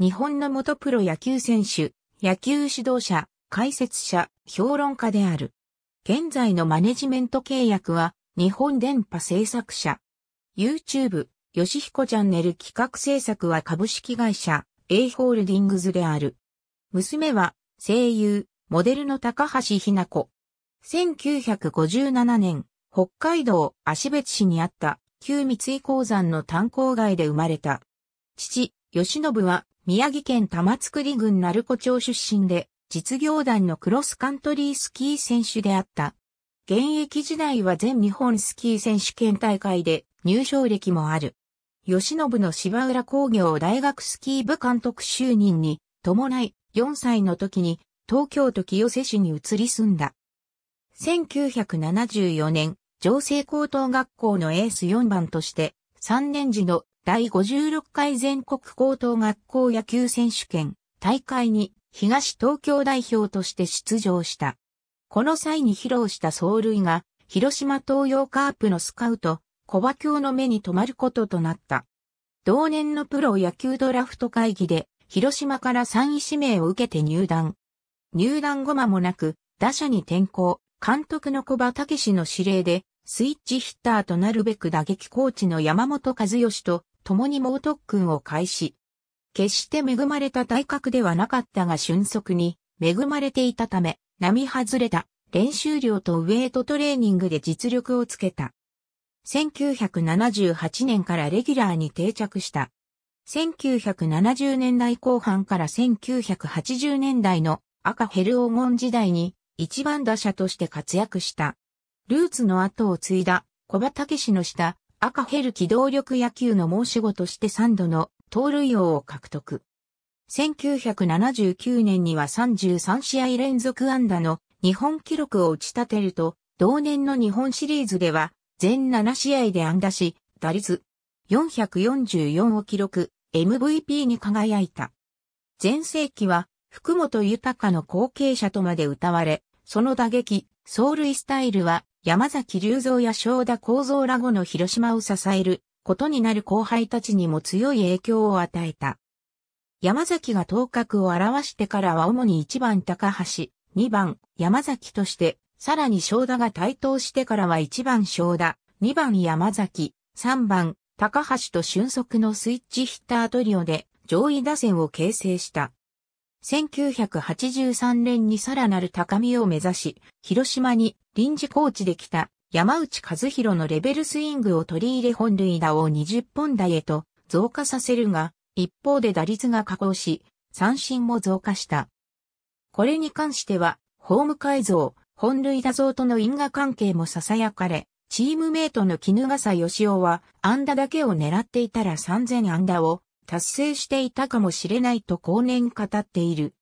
日本の元プロ野球選手、野球指導者、解説者、評論家である。現在のマネジメント契約は、日本電波制作者。YouTube、吉彦チャンネル企画制作は株式会社、A ホールディングズである。娘は、声優、モデルの高橋ひな子。1957年、北海道芦別市にあった旧三井鉱山の炭鉱街で生まれた。父、吉信は宮城県玉造郡鳴子町出身で、実業団のクロスカントリースキー選手であった。現役時代は全日本スキー選手権大会で入賞歴もある。吉信の芝浦工業大学スキー部監督就任に伴い4歳の時に東京都清瀬市に移り住んだ。1974年、上成高等学校のエース4番として3年時の第56回全国高等学校野球選手権大会に東東京代表として出場した。この際に披露した走塁が広島東洋カープのスカウト、小馬京の目に留まることとなった。同年のプロ野球ドラフト会議で広島から3位指名を受けて入団。入団後間もなく打者に転向、監督の小馬武史の指令でスイッチヒッターとなるべく打撃コーチの山本和義と共に猛特訓を開始。決して恵まれた体格ではなかったが俊足に恵まれていたため、並外れた練習量とウェイトトレーニングで実力をつけた。1978年からレギュラーに定着した。1970年代後半から1980年代の赤ヘル黄金時代に一番打者として活躍した。ルーツの後を継いだ小馬武史の下、赤ヘル機動力野球の申し子として3度の盗塁王を獲得。1979年には33試合連続安打の日本記録を打ち立てると、同年の日本シリーズでは全7試合で安打し、打率444を記録、MVP に輝いた。前世紀は福本豊の後継者とまで歌われ、その打撃、走塁スタイルは山崎隆三や正田幸三ら後の広島を支えることになる後輩たちにも強い影響を与えた。山崎が頭角を現してからは主に1番高橋、2番山崎として、さらに正田が台頭してからは1番正田、2番山崎、3番高橋と俊足のスイッチヒッタートリオで上位打線を形成した。1983年にさらなる高みを目指し、広島に臨時コーチできた山内和弘のレベルスイングを取り入れ本塁打を20本台へと増加させるが、一方で打率が下降し、三振も増加した。これに関しては、ホーム改造、本塁打増との因果関係も囁かれ、チームメイトの絹笠義雄は、安打だけを狙っていたら3000安打を達成していたかもしれないと後年語っている。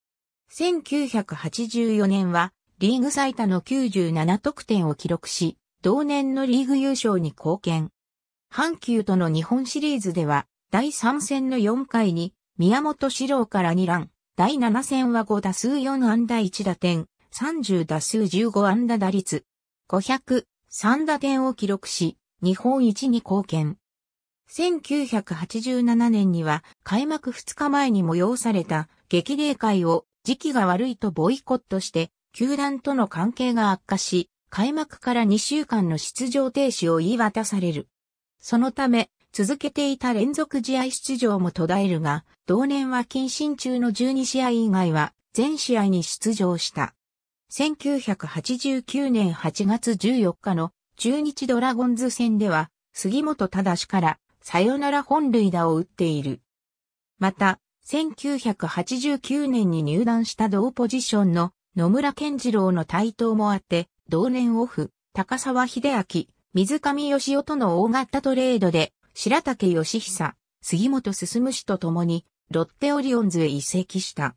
1984年はリーグ最多の97得点を記録し、同年のリーグ優勝に貢献。阪急との日本シリーズでは、第3戦の4回に宮本史郎から2ラン、第7戦は5打数4安打1打点、30打数15安打打率、503打点を記録し、日本一に貢献。1987年には開幕2日前に催された激励会を時期が悪いとボイコットして球団との関係が悪化し、開幕から2週間の出場停止を言い渡される。そのため、続けていた連続試合出場も途絶えるが、同年は謹慎中の12試合以外は全試合に出場した。1989年8月14日の中日ドラゴンズ戦では、杉本忠からサヨナラ本塁打を打っている。また、1989年に入団した同ポジションの野村健次郎の台頭もあって、同年オフ、高沢秀明、水上義雄との大型トレードで、白竹義久、杉本進氏と共に、ロッテオリオンズへ移籍した。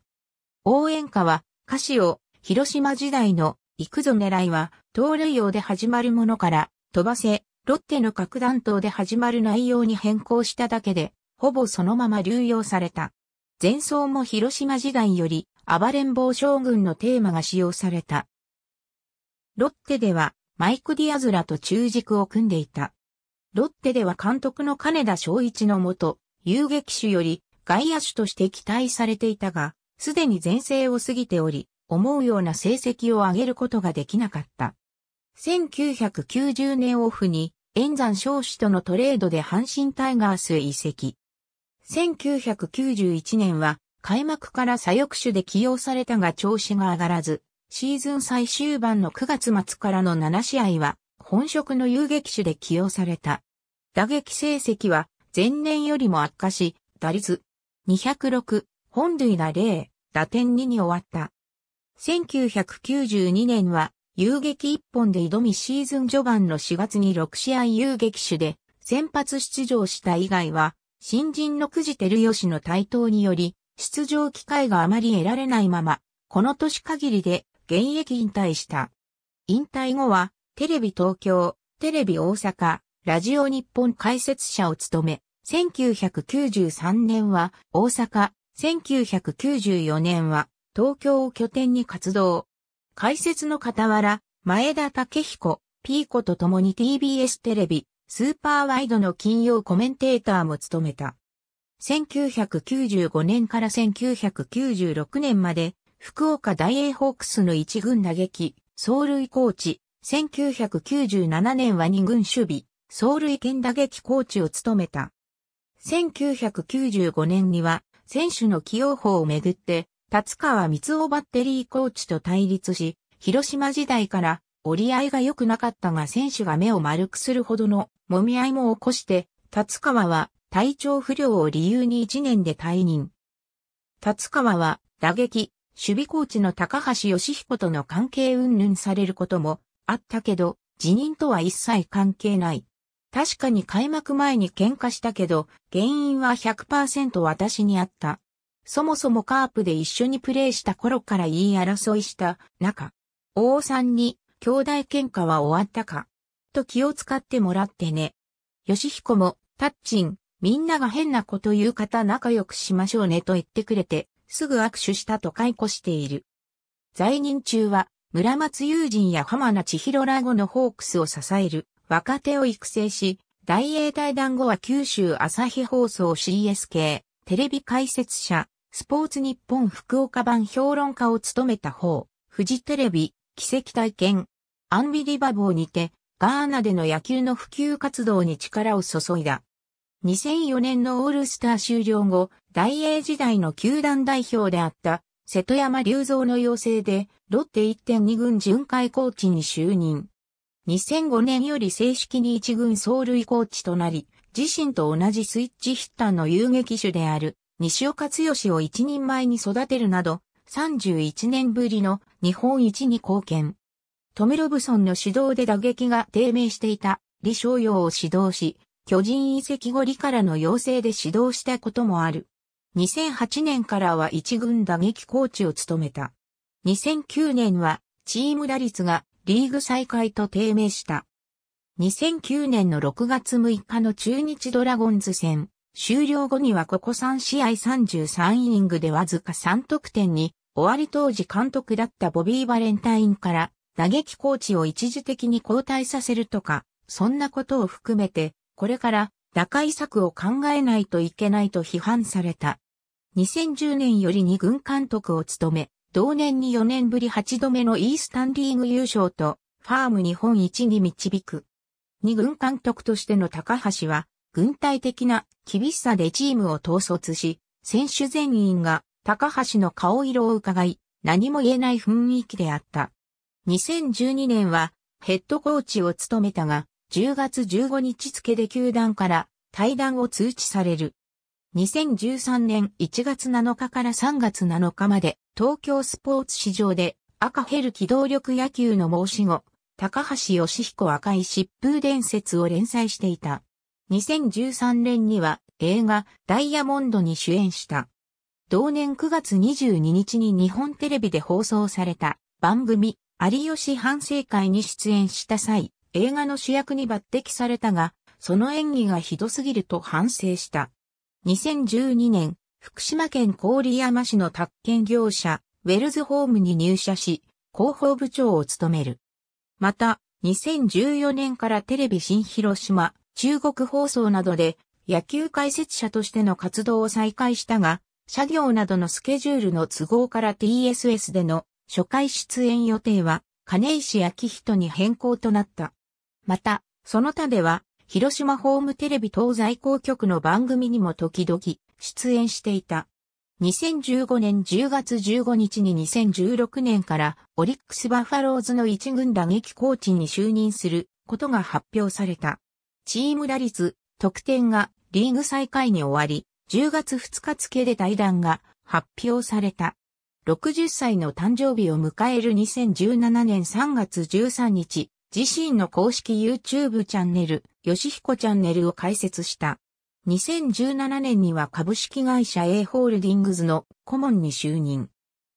応援歌は、歌詞を、広島時代の、行くぞ狙いは、盗塁王で始まるものから、飛ばせ、ロッテの核弾頭で始まる内容に変更しただけで、ほぼそのまま流用された。前奏も広島時代より、暴れん坊将軍のテーマが使用された。ロッテでは、マイク・ディアズラと中軸を組んでいた。ロッテでは監督の金田昭一のもと、遊撃手より、外野手として期待されていたが、すでに前世を過ぎており、思うような成績を上げることができなかった。1990年オフに、円山少子とのトレードで阪神タイガースへ移籍。1991年は開幕から左翼手で起用されたが調子が上がらず、シーズン最終盤の9月末からの7試合は本職の遊撃手で起用された。打撃成績は前年よりも悪化し、打率206、本塁打0、打点2に終わった。1992年は遊撃一本で挑みシーズン序盤の4月に6試合遊撃手で先発出場した以外は新人の久慈照義の台頭により出場機会があまり得られないまま、この年限りで現役引退した。引退後はテレビ東京、テレビ大阪、ラジオ日本解説者を務め、1993年は大阪、1994年は東京を拠点に活動。解説の傍ら、前田武彦、ピーコと共に TBS テレビ、スーパーワイドの金曜コメンテーターも務めた。1995年から1996年まで、福岡大英ホークスの一軍打撃、走塁コーチ、1997年は二軍守備、走塁兼打撃コーチを務めた。1995年には、選手の起用法をめぐって、達川光夫バッテリーコーチと対立し、広島時代から折り合いが良くなかったが選手が目を丸くするほどの揉み合いも起こして、達川は体調不良を理由に1年で退任。達川は打撃、守備コーチの高橋義彦との関係云々されることもあったけど、辞任とは一切関係ない。確かに開幕前に喧嘩したけど、原因は100%私にあった。そもそもカープで一緒にプレーした頃から言い争いした中、王さんに兄弟喧嘩は終わったか、と気を使ってもらってね。吉彦も、タッチン、みんなが変なこと言う方仲良くしましょうねと言ってくれて、すぐ握手したと解雇している。在任中は、村松友人や浜名千尋ら後のホークスを支える若手を育成し、大英大団後は九州朝日放送 CSK、テレビ解説者、スポーツ日本福岡版評論家を務めた方、フジテレビ、奇跡体験、アンビリバボーにて、ガーナでの野球の普及活動に力を注いだ。2004年のオールスター終了後、大英時代の球団代表であった瀬戸山隆三の要請で、ロッテ1.2軍巡回コーチに就任。2005年より正式に1軍走塁コーチとなり、自身と同じスイッチヒッターの遊撃手である西岡剛を一人前に育てるなど、31年ぶりの日本一に貢献。トメロブソンの指導で打撃が低迷していた李翔陽を指導し、巨人移籍後李からの要請で指導したこともある。2008年からは一軍打撃コーチを務めた。2009年はチーム打率がリーグ再開と低迷した。2009年の6月6日の中日ドラゴンズ戦、終了後にはここ3試合33イニングでわずか3得点に、終わり当時監督だったボビー・バレンタインから打撃コーチを一時的に交代させるとか、そんなことを含めて、これから打開策を考えないといけないと批判された。2010年より2軍監督を務め、同年に4年ぶり8度目のイースタンリーグ優勝と、ファーム日本一に導く。2軍監督としての高橋は、軍隊的な厳しさでチームを統率し、選手全員が高橋の顔色を伺い、何も言えない雰囲気であった。2012年はヘッドコーチを務めたが、10月15日付で球団から退団を通知される。2013年1月7日から3月7日まで東京スポーツ市場で赤ヘル機動力野球の申し子、高橋義彦赤い疾風伝説を連載していた。2013年には映画ダイヤモンドに主演した。同年9月22日に日本テレビで放送された番組有吉反省会に出演した際、映画の主役に抜擢されたが、その演技がひどすぎると反省した。2012年、福島県郡山市の宅建業者、ウェルズホームに入社し、広報部長を務める。また、2014年からテレビ新広島、中国放送などで、野球解説者としての活動を再開したが、作業などのスケジュールの都合から TSS での初回出演予定は金石明人に変更となった。また、その他では、広島ホームテレビ東西公局の番組にも時々出演していた。2015年10月15日に2016年からオリックスバファローズの一軍打撃コーチに就任することが発表された。チーム打率、得点がリーグ最下位に終わり、10月2日付で対談が発表された。60歳の誕生日を迎える2017年3月13日、自身の公式 YouTube チャンネル、よしひこチャンネルを開設した。2017年には株式会社 A ホールディングズの顧問に就任。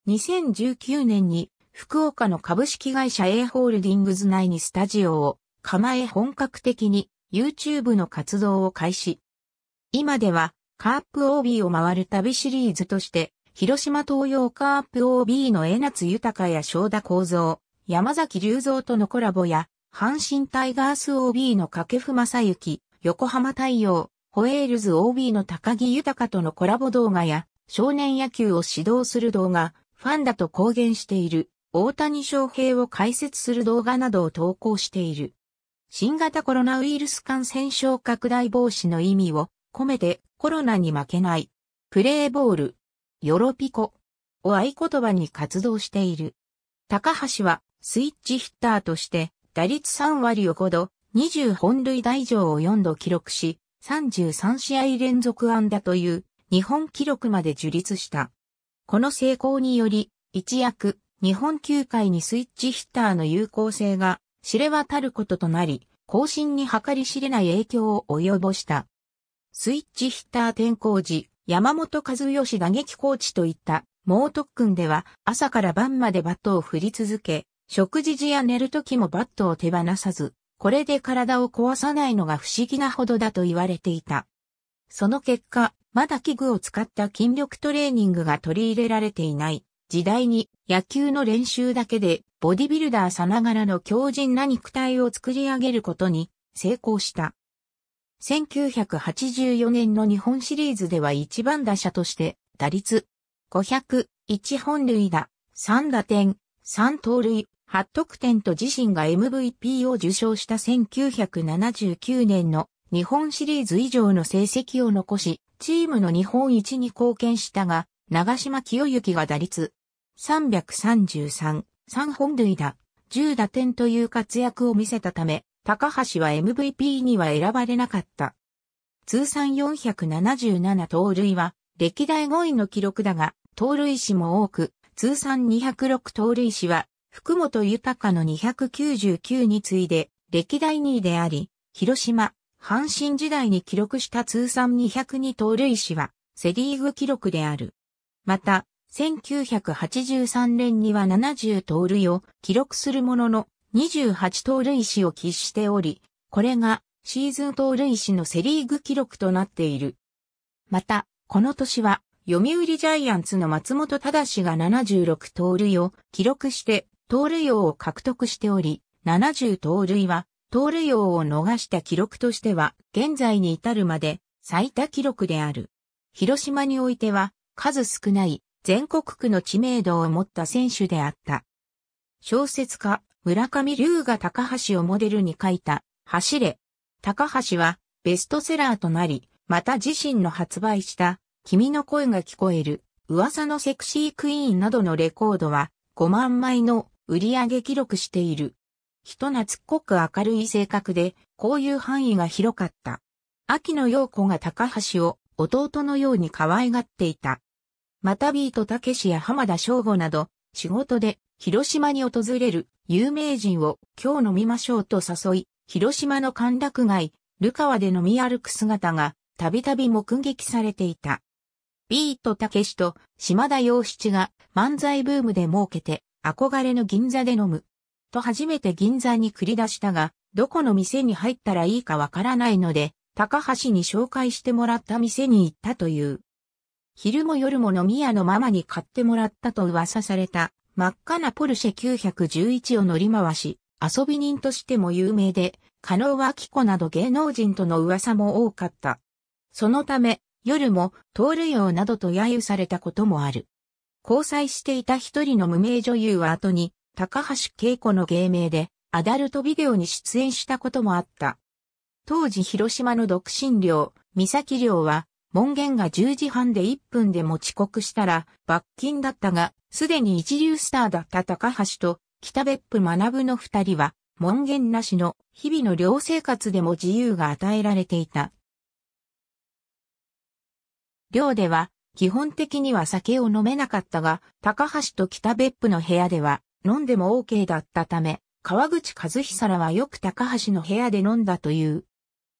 2019年に福岡の株式会社 A ホールディングズ内にスタジオを構え本格的に YouTube の活動を開始。今では、カープ OB を回る旅シリーズとして、広島東洋カープ OB の江夏豊や正田幸三、山崎隆三とのコラボや、阪神タイガース OB の掛布正幸、横浜太陽、ホエールズ OB の高木豊とのコラボ動画や、少年野球を指導する動画、ファンだと公言している、大谷翔平を解説する動画などを投稿している。新型コロナウイルス感染症拡大防止の意味を込めてコロナに負けない。プレーボール、ヨロピコを合言葉に活動している。高橋はスイッチヒッターとして打率3割を5度、20本塁打以上を4度記録し、33試合連続安打という日本記録まで樹立した。この成功により、一躍、日本球界にスイッチヒッターの有効性が知れ渡ることとなり、更新に計り知れない影響を及ぼした。スイッチヒッター転校時、山本和義打撃コーチといった猛特訓では朝から晩までバットを振り続け、食事時や寝る時もバットを手放さず、これで体を壊さないのが不思議なほどだと言われていた。その結果、まだ器具を使った筋力トレーニングが取り入れられていない時代に野球の練習だけでボディビルダーさながらの強靭な肉体を作り上げることに成功した。1984年の日本シリーズでは一番打者として打率501本塁打、3打点、3盗塁、8得点と自身が MVP を受賞した1979年の日本シリーズ以上の成績を残し、チームの日本一に貢献したが、長島清之が打率333、3本塁打、10打点という活躍を見せたため、高橋は MVP には選ばれなかった。通算477盗塁は歴代5位の記録だが、盗塁士も多く、通算206盗塁士は福本豊の299に次いで歴代2位であり、広島、阪神時代に記録した通算202盗塁士はセリーグ記録である。また、1983年には70盗塁を記録するものの、28盗塁士を喫しており、これがシーズン盗塁士のセリーグ記録となっている。また、この年は、読売ジャイアンツの松本忠が76盗塁を記録して盗塁王を獲得しており、70盗塁は盗塁王を逃した記録としては現在に至るまで最多記録である。広島においては数少ない全国区の知名度を持った選手であった。小説家、村上龍が高橋をモデルに書いた、走れ。高橋はベストセラーとなり、また自身の発売した、君の声が聞こえる、噂のセクシークイーンなどのレコードは、5万枚の売り上げ記録している。人懐っこく明るい性格で、こういう範囲が広かった。秋野陽子が高橋を弟のように可愛がっていた。またビートたけしや浜田省吾など、仕事で広島に訪れる有名人を今日飲みましょうと誘い、広島の歓楽街、ルカワで飲み歩く姿がたびたび目撃されていた。ビートたけしと島田洋七が漫才ブームで設けて憧れの銀座で飲む。と初めて銀座に繰り出したが、どこの店に入ったらいいかわからないので、高橋に紹介してもらった店に行ったという。昼も夜も飲み屋のママに買ってもらったと噂された真っ赤なポルシェ911を乗り回し、遊び人としても有名で、加納明子など芸能人との噂も多かった。そのため、夜も通るようなどと揶揄されたこともある。交際していた一人の無名女優は後に、高橋恵子の芸名で、アダルトビデオに出演したこともあった。当時広島の独身寮、三崎寮は、門限が10時半で1分でも遅刻したら罰金だったが、すでに一流スターだった高橋と北別府学の二人は、門限なしの日々の寮生活でも自由が与えられていた。寮では、基本的には酒を飲めなかったが、高橋と北別府の部屋では飲んでも OK だったため、川口和久らはよく高橋の部屋で飲んだという。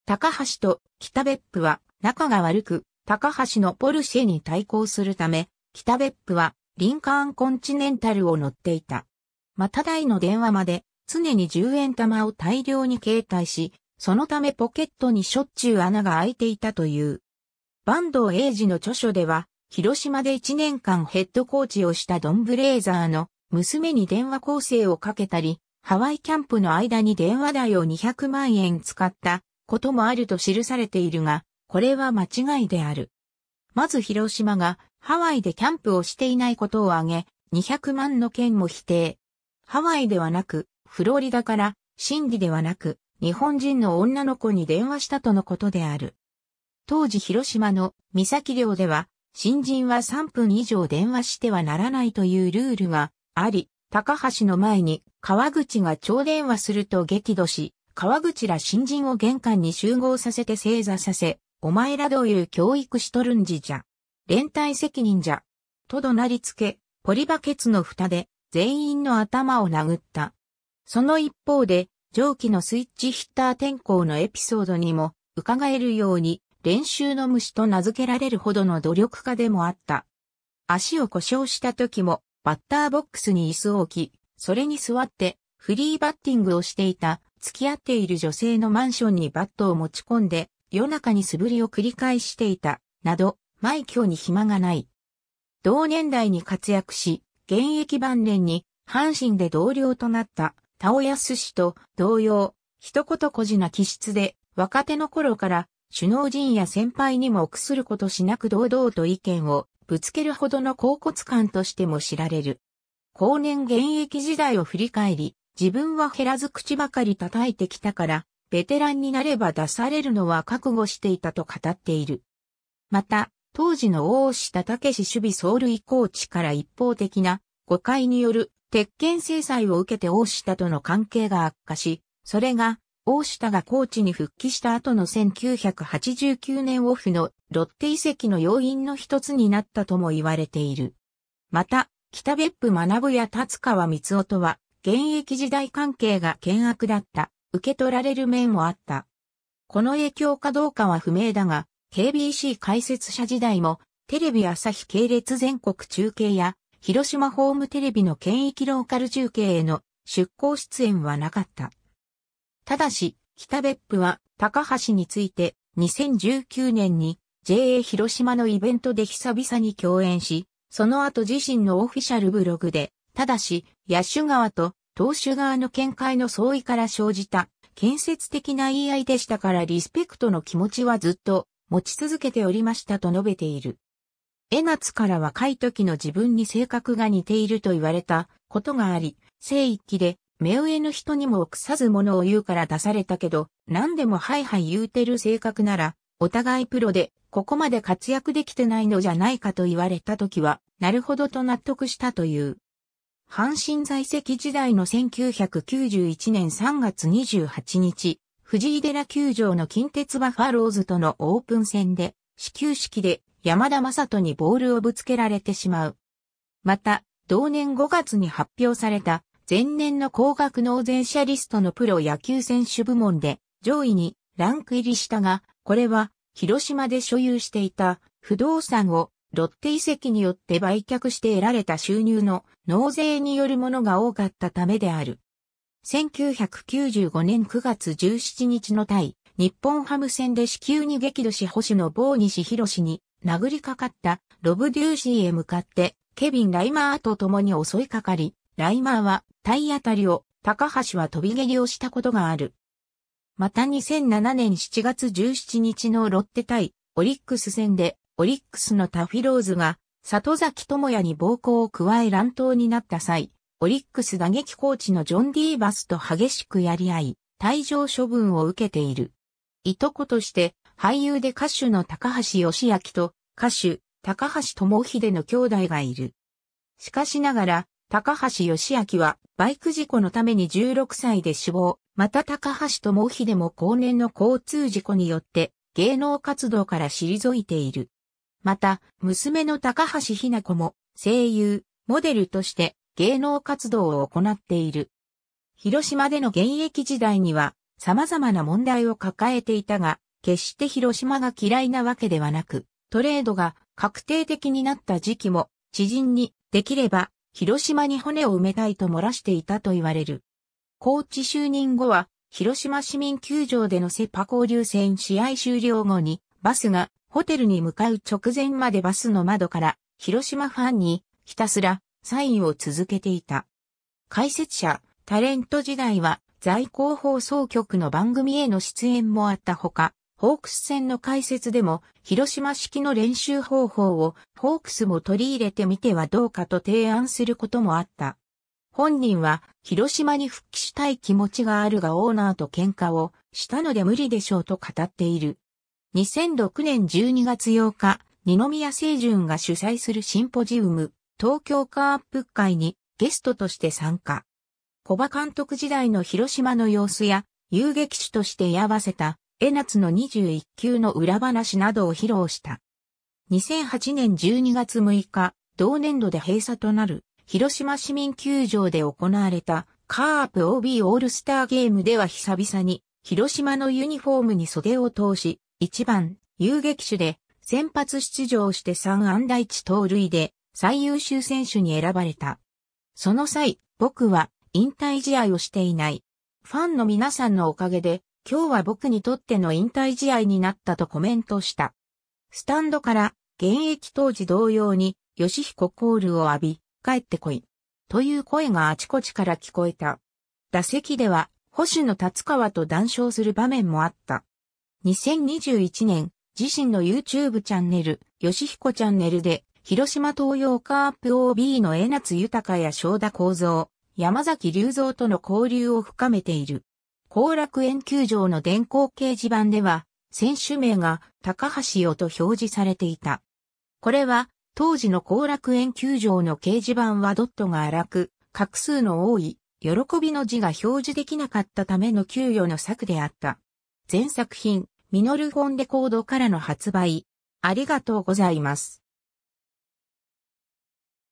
高橋と北別府は仲が悪く、高橋のポルシェに対抗するため、北別府はリンカーンコンチネンタルを乗っていた。また台の電話まで常に10円玉を大量に携帯し、そのためポケットにしょっちゅう穴が開いていたという。坂東英二の著書では、広島で1年間ヘッドコーチをしたドンブレーザーの娘に電話構成をかけたり、ハワイキャンプの間に電話代を200万円使ったこともあると記されているが、これは間違いである。まず広島がハワイでキャンプをしていないことを挙げ、200万の件も否定。ハワイではなく、フロリダから、真理ではなく、日本人の女の子に電話したとのことである。当時広島の三崎寮では、新人は3分以上電話してはならないというルールがあり、高橋の前に川口が超電話すると激怒し、川口ら新人を玄関に集合させて正座させ、お前らどういう教育しとるんじじゃ。連帯責任じゃ。と怒鳴りつけ、ポリバケツの蓋で全員の頭を殴った。その一方で、上記のスイッチヒッター転校のエピソードにも伺えるように、練習の虫と名付けられるほどの努力家でもあった。足を故障した時も、バッターボックスに椅子を置き、それに座ってフリーバッティングをしていた付き合っている女性のマンションにバットを持ち込んで夜中に素振りを繰り返していた、など、枚挙に暇がない。同年代に活躍し、現役晩年に阪神で同僚となった田尾康氏と同様、一言孤児な気質で若手の頃から首脳陣や先輩にも臆することしなく堂々と意見をぶつけるほどの高骨感としても知られる。後年現役時代を振り返り、自分は減らず口ばかり叩いてきたから、ベテランになれば出されるのは覚悟していたと語っている。また、当時の大下武史守備総類コーチから一方的な誤解による鉄拳制裁を受けて大下との関係が悪化し、それが大下がコーチに復帰した後の1989年オフのロッテ移籍の要因の一つになったとも言われている。また、北別府学部や達川光夫とは現役時代関係が険悪だった、受け取られる面もあった。この影響かどうかは不明だが、KBC 解説者時代も、テレビ朝日系列全国中継や、広島ホームテレビの県域ローカル中継への出向出演はなかった。ただし、北別府は高橋について2019年に JA 広島のイベントで久々に共演し、その後自身のオフィシャルブログでただし、野手側と投手側の見解の相違から生じた建設的な言い合いでしたからリスペクトの気持ちはずっと持ち続けておりましたと述べている。江夏から若い時の自分に性格が似ていると言われたことがあり、聖一期で目上の人にも腐ずものを言うから出されたけど、何でもはいはい言うてる性格なら、お互いプロでここまで活躍できてないのじゃないかと言われた時は、なるほどと納得したという。阪神在籍時代の1991年3月28日、藤井寺球場の近鉄バファローズとのオープン戦で、始球式で山田正人にボールをぶつけられてしまう。また、同年5月に発表された前年の高額納税者リストのプロ野球選手部門で上位にランク入りしたが、これは広島で所有していた不動産をロッテ遺跡によって売却して得られた収入の納税によるものが多かったためである。1995年9月17日の対日本ハム戦で死球に激怒し保守の某西博に殴りかかったロブ・デューシーへ向かってケビン・ライマーと共に襲いかかり、ライマーは体当たりを高橋は飛び蹴りをしたことがある。また2007年7月17日のロッテ対オリックス戦で、オリックスのタフィローズが、里崎智也に暴行を加え乱闘になった際、オリックス打撃コーチのジョン・ディーバスと激しくやり合い、退場処分を受けている。いとことして、俳優で歌手の高橋義明と歌手、高橋智秀の兄弟がいる。しかしながら、高橋義明はバイク事故のために16歳で死亡、また高橋智秀も後年の交通事故によって芸能活動から退いている。また、娘の高橋ひな子も声優、モデルとして芸能活動を行っている。広島での現役時代には様々な問題を抱えていたが、決して広島が嫌いなわけではなく、トレードが確定的になった時期も知人にできれば広島に骨を埋めたいと漏らしていたと言われる。コーチ就任後は広島市民球場でのセパ交流戦試合終了後にバスがホテルに向かう直前までバスの窓から広島ファンにひたすらサインを続けていた。解説者、タレント時代は在校放送局の番組への出演もあったほか、ホークス戦の解説でも広島式の練習方法をホークスも取り入れてみてはどうかと提案することもあった。本人は広島に復帰したい気持ちがあるがオーナーと喧嘩をしたので無理でしょうと語っている。2006年12月8日、二宮清純が主催するシンポジウム、東京カープ会にゲストとして参加。小場監督時代の広島の様子や、遊撃手として居合わせた、江夏の21球の裏話などを披露した。2008年12月6日、同年度で閉鎖となる、広島市民球場で行われた、カープ OB オールスターゲームでは久々に、広島のユニフォームに袖を通し、1番、遊撃手で先発出場して3安打1盗塁で最優秀選手に選ばれた。その際、僕は引退試合をしていない。ファンの皆さんのおかげで、今日は僕にとっての引退試合になったとコメントした。スタンドから現役当時同様に、吉彦コールを浴び、帰ってこい。という声があちこちから聞こえた。打席では、保守の達川と談笑する場面もあった。2021年、自身の YouTube チャンネル、よしひこチャンネルで、広島東洋カープ OB の江夏豊や正田幸三、山崎隆三との交流を深めている。後楽園球場の電光掲示板では、選手名が高橋よと表示されていた。これは、当時の後楽園球場の掲示板はドットが荒く、画数の多い、喜びの字が表示できなかったための給与の策であった。全作品、ミノルフォンデコードからの発売。ありがとうございます。